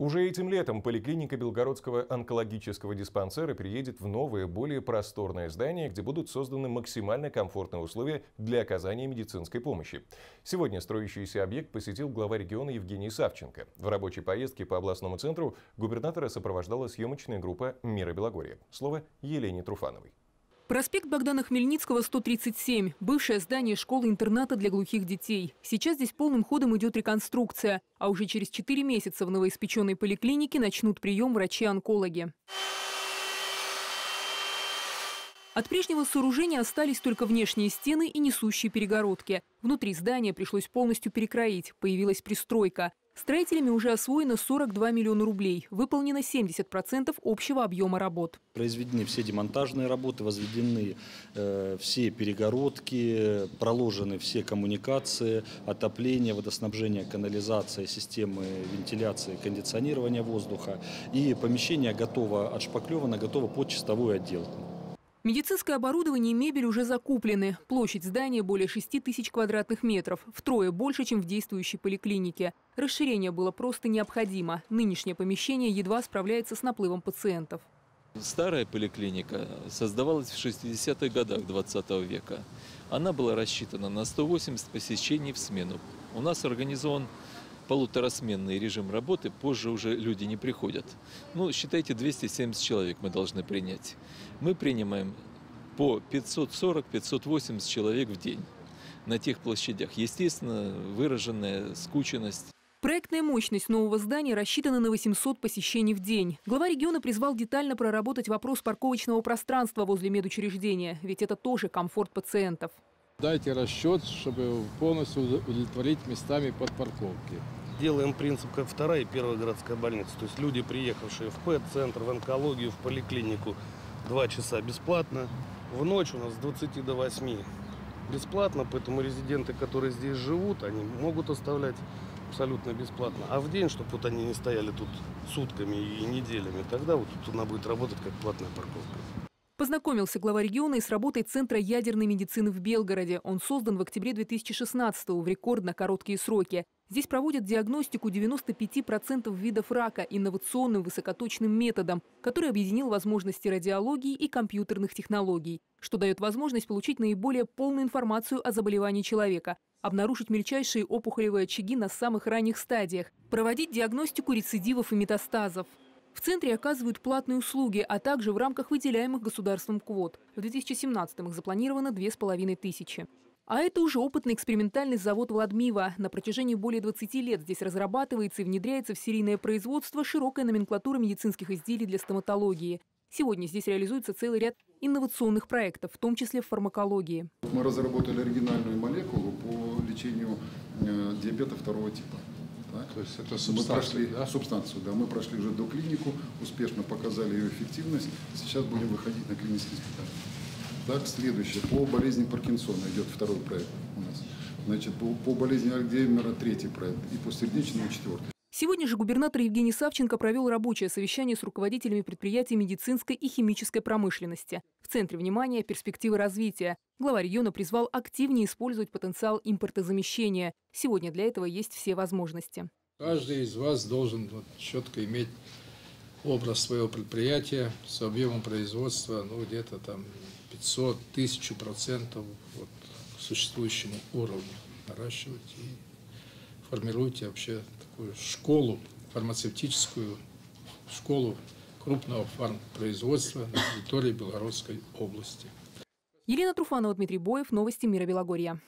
Уже этим летом поликлиника Белгородского онкологического диспансера переедет в новое, более просторное здание, где будут созданы максимально комфортные условия для оказания медицинской помощи. Сегодня строящийся объект посетил глава региона Евгений Савченко. В рабочей поездке по областному центру губернатора сопровождала съемочная группа «Мира Белогорья». Слово Елене Труфановой. Проспект Богдана Хмельницкого, 137. Бывшее здание школы-интерната для глухих детей. Сейчас здесь полным ходом идет реконструкция. А уже через 4 месяца в новоиспеченной поликлинике начнут прием врачи-онкологи. От прежнего сооружения остались только внешние стены и несущие перегородки. Внутри здания пришлось полностью перекроить. Появилась пристройка. Строителями уже освоено 42 миллиона рублей. Выполнено 70% общего объема работ. Произведены все демонтажные работы, возведены э, все перегородки, проложены все коммуникации, отопление, водоснабжение, канализация, системы вентиляции, кондиционирования воздуха. И помещение готово отшпаклевано, готово под чистовую отделку. Медицинское оборудование и мебель уже закуплены. Площадь здания более 6 тысяч квадратных метров, втрое больше, чем в действующей поликлинике. Расширение было просто необходимо. Нынешнее помещение едва справляется с наплывом пациентов. Старая поликлиника создавалась в 60-х годах 20 века. Она была рассчитана на 180 посещений в смену. У нас организован полуторасменный режим работы, позже уже люди не приходят. Ну, считайте, 270 человек мы должны принять. Мы принимаем по 540-580 человек в день на тех площадях. Естественно, выраженная скученность. Проектная мощность нового здания рассчитана на 800 посещений в день. Глава региона призвал детально проработать вопрос парковочного пространства возле медучреждения, ведь это тоже комфорт пациентов. Дайте расчет, чтобы полностью удовлетворить местами под парковки делаем принцип, как вторая и первая городская больница. То есть люди, приехавшие в ПЭТ-центр, в онкологию, в поликлинику, два часа бесплатно. В ночь у нас с 20 до 8 бесплатно, поэтому резиденты, которые здесь живут, они могут оставлять абсолютно бесплатно. А в день, чтобы вот они не стояли тут сутками и неделями, тогда вот тут она будет работать как платная парковка. Познакомился глава региона и с работой Центра ядерной медицины в Белгороде. Он создан в октябре 2016 в рекордно короткие сроки. Здесь проводят диагностику 95% видов рака инновационным высокоточным методом, который объединил возможности радиологии и компьютерных технологий, что дает возможность получить наиболее полную информацию о заболевании человека, обнаружить мельчайшие опухолевые очаги на самых ранних стадиях, проводить диагностику рецидивов и метастазов. В центре оказывают платные услуги, а также в рамках выделяемых государством квот. В 2017 их запланировано 2500. А это уже опытный экспериментальный завод «Владмива». На протяжении более 20 лет здесь разрабатывается и внедряется в серийное производство широкая номенклатура медицинских изделий для стоматологии. Сегодня здесь реализуется целый ряд инновационных проектов, в том числе в фармакологии. Мы разработали оригинальную молекулу по лечению э, диабета второго типа. Так? То есть это субстанцию, мы прошли, да? Субстанцию, да. Мы прошли уже до клинику, успешно показали ее эффективность. Сейчас будем выходить на клинический испытания. Так, следующее. По болезни Паркинсона идет второй проект у нас. Значит, по, по болезни Альцгеймера третий проект и по сердечному четвертый. Сегодня же губернатор Евгений Савченко провел рабочее совещание с руководителями предприятий медицинской и химической промышленности. В центре внимания перспективы развития. Глава региона призвал активнее использовать потенциал импортозамещения. Сегодня для этого есть все возможности. Каждый из вас должен вот, четко иметь образ своего предприятия с объемом производства ну, где-то там 500, 1000 процентов вот, к существующему уровню наращивать и формируйте вообще такую школу, фармацевтическую школу крупного фармпроизводства на территории Белгородской области. Елена Труфанова, Дмитрий Боев. Новости Мира Белогорья.